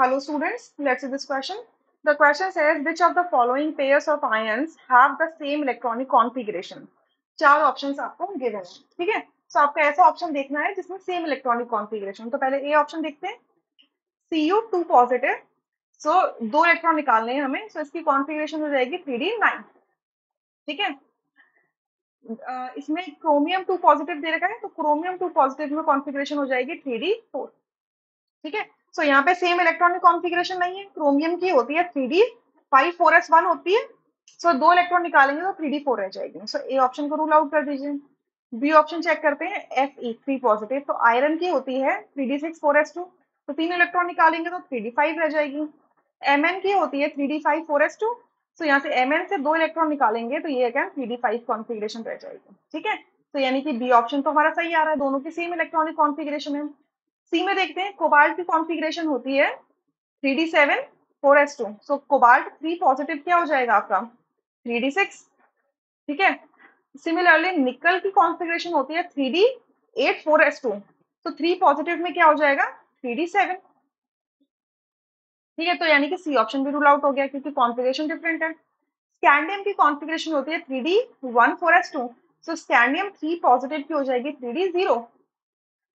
Hello students, let's see this question. The question says which of the following pairs of ions have the same electronic? चार options आपको given है ठीक है? सो आपको ऐसा option देखना है जिसमें सेम इलेक्ट्रॉनिक कॉन्फ़िगरेशन तो पहले ए ऑप्शन देखते हैं. C U two positive so दो इलेक्ट्रॉन निकालने हैं हमें. सो इसकी कॉन्फ़िगरेशन हो जाएगी थ्री डी नाइन ठीक है? इसमें क्रोमियम टू पॉजिटिव दे रखा है तो क्रोमियम टू पॉजिटिव में कॉन्फ़िगरेशन हो जाएगी थ्री डी फोर ठीक है? सो यहाँ पे सेम इलेक्ट्रॉनिक कॉन्फ़िगरेशन नहीं है। क्रोमियम की होती है three D five four S one होती है। सो so, दो इलेक्ट्रॉन निकालेंगे तो थ्री डी फोर रह जाएगी। सो ए ऑप्शन को रूल आउट कर दीजिए। बी ऑप्शन चेक करते हैं एफ़ ई थ्री पॉजिटिव तो आयरन की होती है three D six four S two तो तीन इलेक्ट्रॉन निकालेंगे तो थ्री डी फाइव रह जाएगी। एम एन की होती है three D five four S two so यहाँ से एम एन से दो इलेक्ट्रॉन निकालेंगे तो ये क्या थ्री डी फाइव कॉन्फिग्रेशन रह जाएगी। ठीक है? तो यानी कि बी ऑप्शन तो हमारा सही आ रहा है। दोनों की सेम इलेक्ट्रॉनिक कॉन्फिग्रेशन है। सी में देखते हैं कोबाल्ट की कॉन्फ़िगरेशन होती है three D seven four S two so cobalt three positive क्या हो जाएगा आपका? थ्री डी सिक्स ठीक है? सिमिलरली निकल की कॉन्फ़िगरेशन होती है three D eight four S two तो थ्री पॉजिटिव में क्या हो जाएगा? थ्री डी सेवन ठीक है तो यानी कि सी ऑप्शन भी रूल आउट हो गया क्योंकि कॉन्फिग्रेशन डिफरेंट है। स्कैंडियम की कॉन्फिग्रेशन होती है three D one four S two so scandium three positive की हो जाएगी three D zero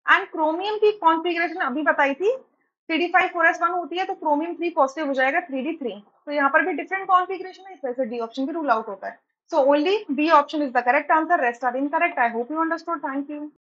and chromium की कॉन्फ़िगरेशन अभी बताई थी three D five four S one होती है तो क्रोमियम थ्री पॉजिटिव हो जाएगा थ्री डी थ्री तो यहाँ पर भी डिफरेंट कॉन्फ़िगरेशन है, इस वजह से डी ऑप्शन भी रूल आउट होता है। So only B option is the correct answer rest are incorrect I hope you understood thank you